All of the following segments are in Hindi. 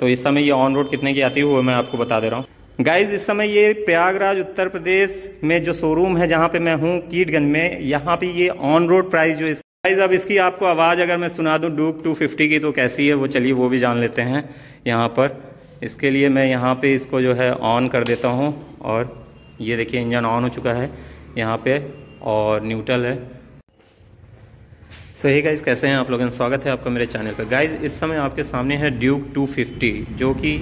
तो इस समय ये ऑन रोड कितने की आती है, वो मैं आपको बता दे रहा हूँ। गाइज़ इस समय ये प्रयागराज, उत्तर प्रदेश में जो शोरूम है, जहाँ पे मैं हूँ, कीटगंज में, यहाँ पे ये ऑन रोड प्राइस जो इस गाइज़ अब इसकी आपको आवाज़ अगर मैं सुना दूँ डूक 250 की तो कैसी है, वो चलिए, वो भी जान लेते हैं यहाँ पर। इसके लिए मैं यहाँ पे इसको जो है ऑन कर देता हूँ, और ये देखिए इंजन ऑन हो चुका है यहाँ पे, और न्यूट्रल है। सो ही गाइज़ कैसे हैं आप लोगों? स्वागत है आपका मेरे चैनल पर गाइज़ इस समय आपके सामने है ड्यूक 250 जो कि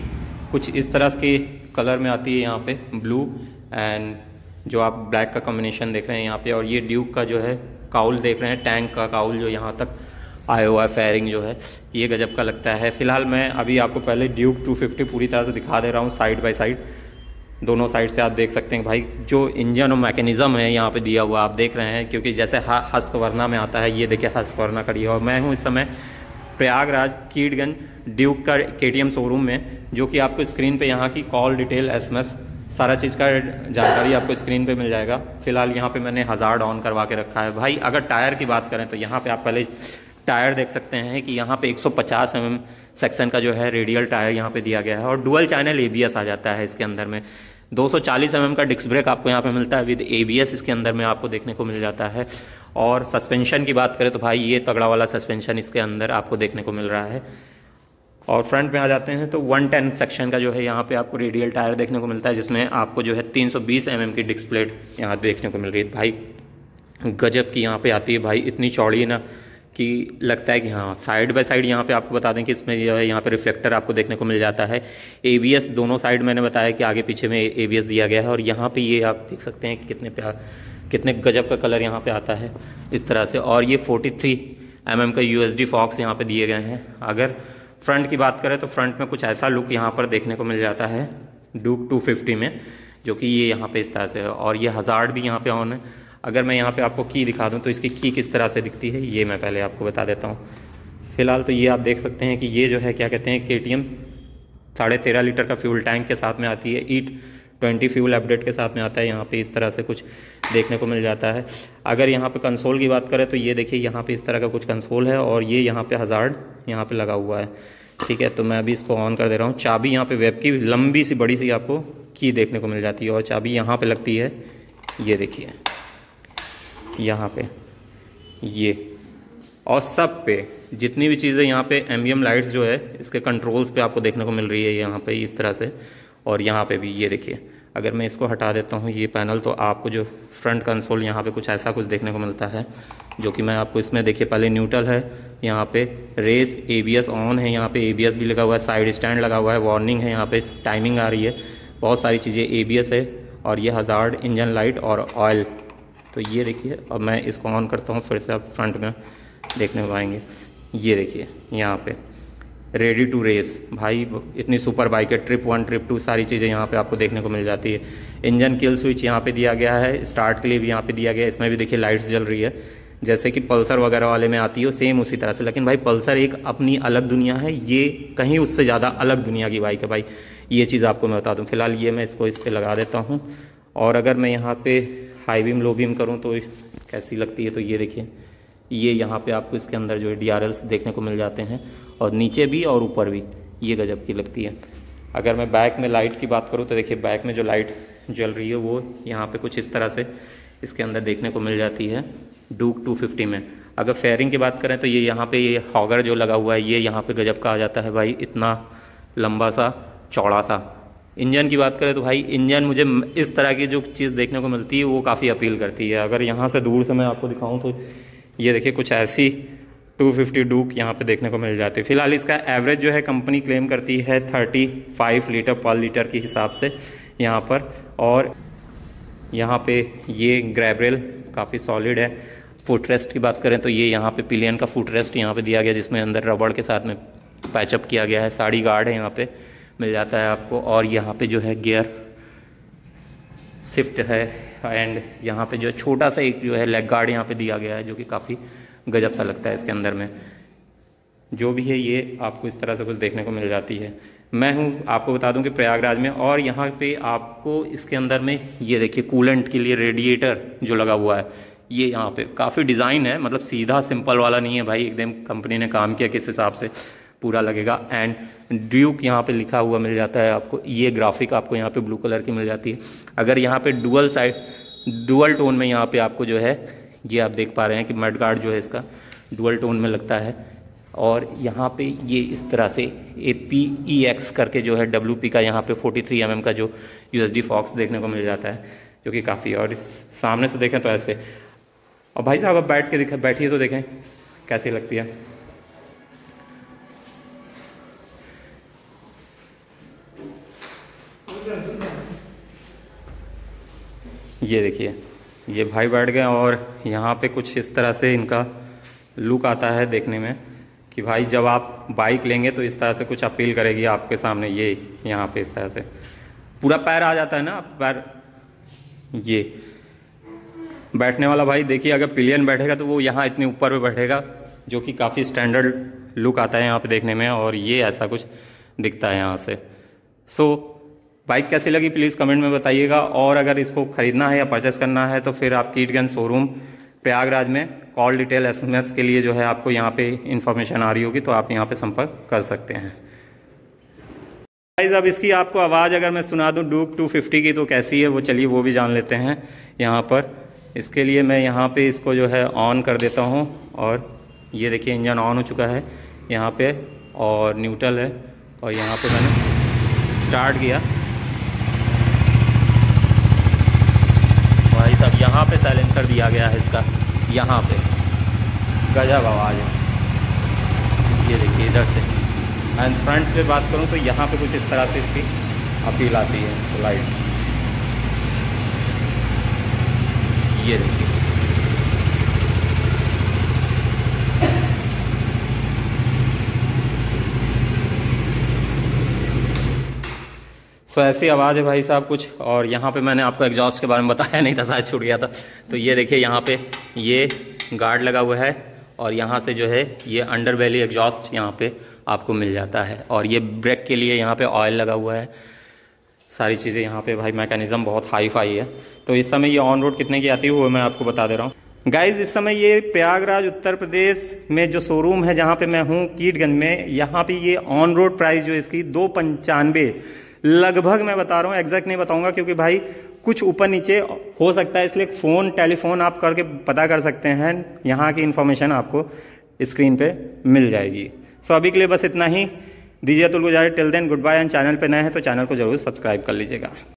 कुछ इस तरह के कलर में आती है यहाँ पे ब्लू एंड जो आप ब्लैक का कॉम्बिनेशन देख रहे हैं यहाँ पे, और ये ड्यूक का जो है काउल देख रहे हैं टैंक का काउल जो यहाँ तक आया हुआ है फेयरिंग जो है, ये गजब का लगता है। फ़िलहाल मैं अभी आपको पहले ड्यूक 250 पूरी तरह से दिखा दे रहा हूँ साइड बाई साइड दोनों साइड से आप देख सकते हैं, भाई, जो इंजन और मैकेनिज़्म है यहाँ पे दिया हुआ, आप देख रहे हैं, क्योंकि जैसे हस्क वर्ना में आता है, ये देखिए हस्क वर्ना खड़ी है, और मैं हूँ इस समय प्रयागराज कीटगंज ड्यूक का के शोरूम में, जो कि आपको स्क्रीन पे यहाँ की कॉल डिटेल, एसएमएस, सारा चीज़ का जानकारी आपको स्क्रीन पे मिल जाएगा। फ़िलहाल यहाँ पे मैंने हज़ार ऑन करवा के रखा है। भाई, अगर टायर की बात करें तो यहाँ पे आप पहले टायर देख सकते हैं कि यहाँ पे 150 एम सेक्शन का जो है रेडियल टायर यहाँ पे दिया गया है और डुअल चैनल एबीएस आ जाता है इसके अंदर में। 240 एम का डिस्क ब्रेक आपको यहाँ पे मिलता है विद एबीएस इसके अंदर में आपको देखने को मिल जाता है। और सस्पेंशन की बात करें तो भाई ये तगड़ा वाला सस्पेंशन इसके अंदर आपको देखने को मिल रहा है। और फ्रंट में आ जाते हैं तो 110 सेक्शन का जो है यहाँ पे आपको रेडियल टायर देखने को मिलता है, जिसमें आपको जो है 320 एमएम की डिस्क प्लेट यहाँ देखने को मिल रही है। भाई गजब की यहाँ पे आती है भाई, इतनी चौड़ी ना। कि लगता है कि हाँ साइड बाय साइड यहाँ पे आपको बता दें कि इसमें जो है यहाँ पे रिफ्लेक्टर आपको देखने को मिल जाता है। एबीएस दोनों साइड मैंने बताया कि आगे पीछे में एबीएस दिया गया है और यहाँ पे ये आप देख सकते हैं कि कितने प्यार कितने गजब का कलर यहाँ पे आता है इस तरह से। और ये 43 एम mm का यू एस डी फॉक्स यहाँ पर दिए गए हैं। अगर फ्रंट की बात करें तो फ्रंट में कुछ ऐसा लुक यहाँ पर देखने को मिल जाता है डूक 250 में, जो कि ये यहाँ पे इस तरह से है। और ये हज़ार भी यहाँ पे ऑन है। अगर मैं यहाँ पे आपको की दिखा दूँ तो इसकी की किस तरह से दिखती है, ये मैं पहले आपको बता देता हूँ। फ़िलहाल तो ये आप देख सकते हैं कि ये जो है, क्या कहते हैं के टी एम साढ़े तेरह लीटर का फ्यूल टैंक के साथ में आती है। ईट ट्वेंटी फ्यूल अपडेट के साथ में आता है। यहाँ पे इस तरह से कुछ देखने को मिल जाता है। अगर यहाँ पे कंसोल की बात करें तो ये देखिए, यहाँ पे इस तरह का कुछ कंसोल है और ये यहाँ पे हज़ार्ड यहाँ पे लगा हुआ है। ठीक है तो मैं अभी इसको ऑन कर दे रहा हूँ। चाबी यहाँ पे वेब की लंबी सी, बड़ी सी आपको की देखने को मिल जाती है और चाबी यहाँ पे लगती है। ये देखिए। यहाँ पे, ये। और सब पे, जितनी भी चीज़ें यहाँ पे एम लाइट्स जो है, इसके कंट्रोल्स पे आपको देखने को मिल रही है यहाँ पे इस तरह से। और यहाँ पे भी, ये देखिए। अगर मैं इसको हटा देता हूँ, ये पैनल तो आपको जो फ्रंट कंसोल यहाँ पे कुछ ऐसा कुछ देखने को मिलता है, जो कि मैं आपको इसमें देखिए, पहले न्यूट्रल है, यहाँ पे रेस एबीएस ऑन है, यहाँ पे ए भी लगा हुआ है साइड स्टैंड लगा हुआ है वार्निंग है, यहाँ पे टाइमिंग आ रही है। बहुत सारी चीज़ें एबीएस है, और ये हज़ार्ड इंजन लाइट और ऑयल तो ये देखिए, अब मैं इसको ऑन करता हूँ, फिर से आप फ्रंट में देखने पाएँगे ये देखिए, यहाँ पे। रेडी टू रेस भाई, इतनी सुपर बाइक है ट्रिप वन ट्रिप टू सारी चीज़ें यहाँ पे आपको देखने को मिल जाती है। इंजन किल स्विच यहाँ पे दिया गया है स्टार्ट के लिए भी यहाँ पे दिया गया है। इसमें भी देखिए लाइट्स जल रही है। जैसे कि पल्सर वगैरह वाले में आती हो सेम उसी तरह से। लेकिन भाई पल्सर एक अपनी अलग दुनिया है, ये कहीं उससे ज़्यादा अलग दुनिया की बाइक है भाई। ये चीज़ आपको मैं बता दूँ। फ़िलहाल ये मैं इसको इस पर लगा देता हूँ। और अगर मैं यहाँ पे हाई बीम, लो बीम करूँ तो कैसी लगती है? तो ये देखिए, ये यहाँ पे आपको इसके अंदर जो है डी देखने को मिल जाते हैं और नीचे भी और ऊपर भी ये गजब की लगती है। अगर मैं बैक में लाइट की बात करूँ तो देखिए, बैक में जो लाइट जल रही है वो यहाँ पे कुछ इस तरह से इसके अंदर देखने को मिल जाती है डूक 250 में। अगर फेयरिंग की बात करें तो ये यहाँ पे ये हॉगर जो लगा हुआ है, ये यहाँ पे गजब का आ जाता है भाई, इतना लंबा सा, चौड़ा सा। इंजन की बात करें तो भाई, इंजन मुझे इस तरह की जो चीज़ देखने को मिलती है, वो काफ़ी अपील करती है। अगर यहाँ से दूर से मैं आपको दिखाऊँ तो ये देखिए, कुछ ऐसी 250 फिफ्टी डूक यहाँ पर देखने को मिल जाती है। फ़िलहाल इसका एवरेज जो है, कंपनी क्लेम करती है 35 लीटर पर लीटर के हिसाब से यहाँ पर। और यहाँ पे ये ग्रेबरेल काफ़ी सॉलिड है। फुट रेस्ट की बात करें तो ये यहाँ पे पिलियन का फुट रेस्ट यहाँ पे दिया गया, जिसमें अंदर रबड़ के साथ में पैचअप किया गया है। साड़ी गार्ड है यहाँ पे। मिल जाता है आपको। और यहाँ पे जो है गियर शिफ्ट है एंड यहाँ पे जो छोटा सा एक जो है लेग गार्ड यहाँ पे दिया गया है, जो कि काफ़ी गजब सा लगता है इसके अंदर में। जो भी है ये आपको इस तरह से कुछ देखने को मिल जाती है। मैं हूँ, आपको बता दूँ कि प्रयागराज में और यहाँ पे आपको इसके अंदर में ये देखिए कूलेंट के लिए रेडिएटर जो लगा हुआ है, ये यहाँ पे काफ़ी डिज़ाइन है। मतलब सीधा सिंपल वाला नहीं है भाई, एकदम कंपनी ने काम किया किस हिसाब से। पूरा लगेगा। एंड ड्यूक यहाँ पे लिखा हुआ मिल जाता है आपको। ये ग्राफिक आपको यहाँ पे ब्लू कलर की मिल जाती है। अगर यहाँ पे डुअल साइड डुअल टोन में यहाँ पे आपको जो है, ये आप देख पा रहे हैं कि मड गार्ड जो है इसका डुअल टोन में लगता है। और यहाँ पे ये इस तरह से ए पी ई एक्स करके जो है डब्ल्यू पी का यहाँ पे 43 थ्री mm का जो यू एस डी फॉक्स देखने को मिल जाता है, जो कि काफ़ी और सामने से देखें तो ऐसे। और भाई साहब, आप बैठ के दिखे, बैठिए तो देखें, कैसी लगती है। ये देखिए ये भाई बैठ गए और यहाँ पे कुछ इस तरह से इनका लुक आता है देखने में कि भाई जब आप बाइक लेंगे तो इस तरह से कुछ अपील करेगी आपके सामने ये यहाँ पे इस तरह से। पूरा पैर आ जाता है ना पैर। ये। बैठने वाला भाई देखिए अगर पिलियन बैठेगा तो वो यहाँ इतने ऊपर पे बैठेगा जो कि काफ़ी स्टैंडर्ड लुक आता है यहाँ पे देखने में और ये ऐसा कुछ दिखता है यहाँ से सो। So, बाइक कैसी लगी प्लीज़ कमेंट में बताइएगा। और अगर इसको ख़रीदना है या परचेस करना है तो फिर आप कीटगन शोरूम प्रयागराज में कॉल डिटेल एसएमएस के लिए जो है आपको यहाँ पे इन्फॉर्मेशन आ रही होगी तो आप यहाँ पे संपर्क कर सकते हैं। अब इसकी आपको आवाज़ अगर मैं सुना दूँ डूक 250 की तो कैसी है, वो चलिए वो भी जान लेते हैं यहाँ पर। इसके लिए मैं यहाँ पे इसको जो है ऑन कर देता हूँ, और ये देखिए इंजन ऑन हो चुका है यहाँ पे, और न्यूट्रल है, और यहाँ पे मैंने स्टार्ट किया भाई साहब यहाँ पे साइलेंसर दिया गया है इसका। यहाँ पे। गजब आवाज़ है। ये देखिए इधर से। एंड फ्रंट पे बात करूँ तो यहाँ पे कुछ इस तरह से इसकी अपील आती है लाइट ये देखिए। सो ऐसी आवाज़ है भाई साहब कुछ, और यहाँ पे मैंने आपको एग्जॉस्ट के बारे में बताया नहीं था, शायद छूट गया था। तो ये देखिए यहाँ पे, ये गार्ड लगा हुआ है, और यहाँ से जो है, ये अंडर वैली एग्जॉस्ट यहाँ पे आपको मिल जाता है। और ये ब्रेक के लिए यहाँ पे ऑयल लगा हुआ है। सारी चीज़ें यहाँ पे भाई, मैकेनिज़्म बहुत हाई फाई है। तो इस समय ये ऑन रोड कितने की आती है, वो मैं आपको बता दे रहा हूँ। गाइज़ इस समय ये प्रयागराज, उत्तर प्रदेश में जो शोरूम है, जहाँ पे मैं हूँ, कीटगंज में, यहाँ पे ये ऑन रोड प्राइस जो इसकी दो पंचानवे लगभग मैं बता रहा हूँ एग्जैक्ट नहीं बताऊँगा, क्योंकि भाई कुछ ऊपर नीचे हो सकता है, इसलिए फ़ोन टेलीफोन आप करके पता कर सकते हैं, यहाँ की इन्फॉर्मेशन आपको स्क्रीन पे मिल जाएगी। सो अभी के लिए बस इतना ही। दीजिए तो गुजारे till then goodbye and channel पे नए हैं तो चैनल को ज़रूर सब्सक्राइब कर लीजिएगा।